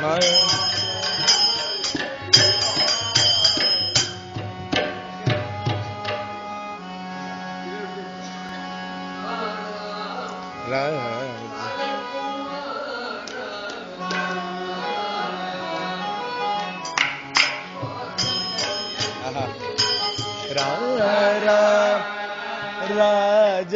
रा राज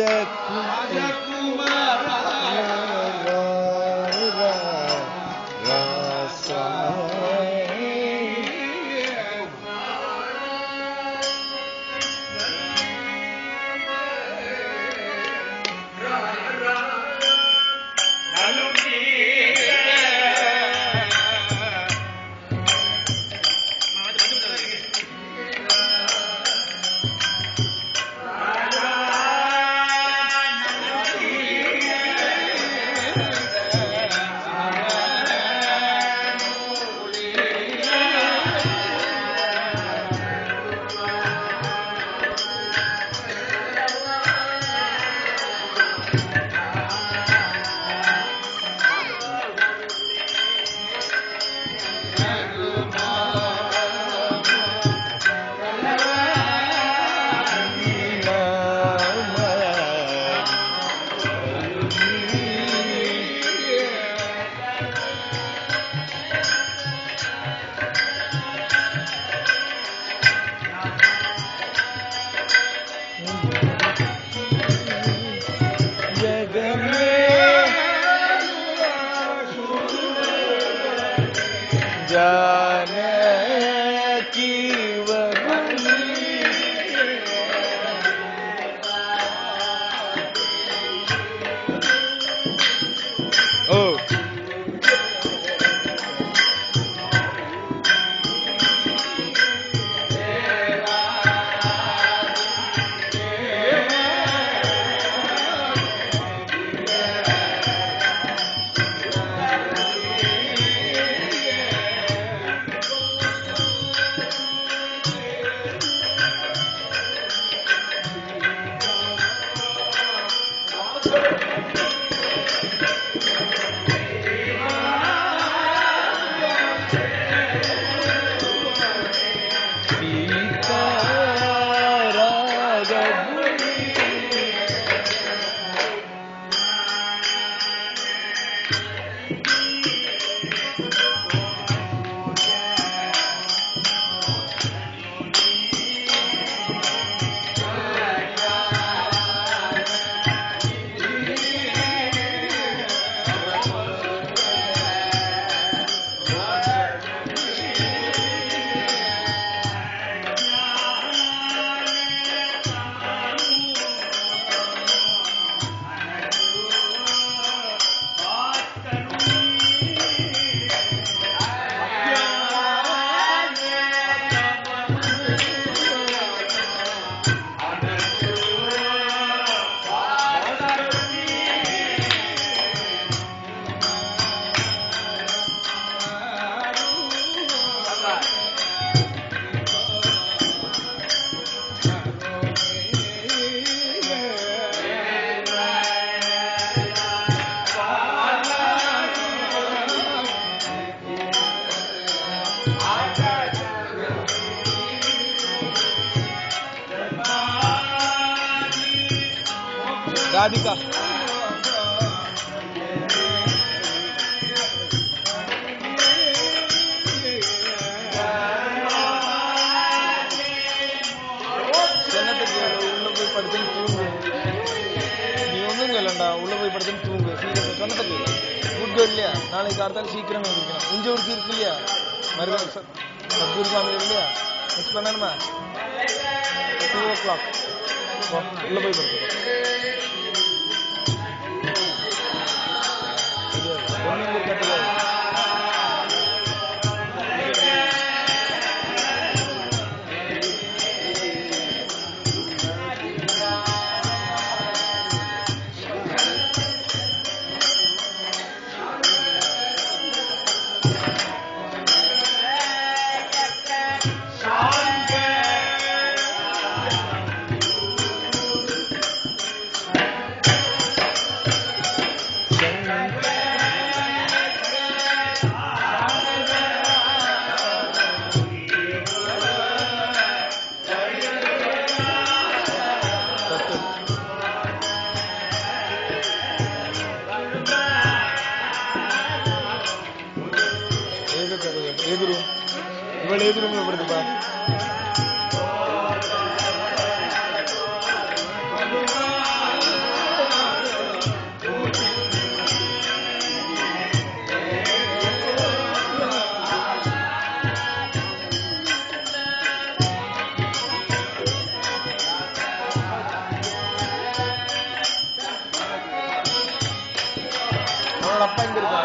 ராதிகா படுத்துன்னு தூங்கு. சீக்கிரம் சொன்னதுக்கு. குட் கேர்ள் இல்லையா? நாளைக்கு கார்த்தால சீக்கிரம் எழுந்திருக்கணும் இஞ்ச ஊருக்கு இருக்கு இல்லையா? மறுபடியும் சத்குரு சாமி இல்லையா? மிஸ் பண்ணணுமா? டூ ஓ கிளாக் உள்ள போய் படுத்துக்கோ. இவ்வளவு ஏது அப்பா எங்க இருக்கா?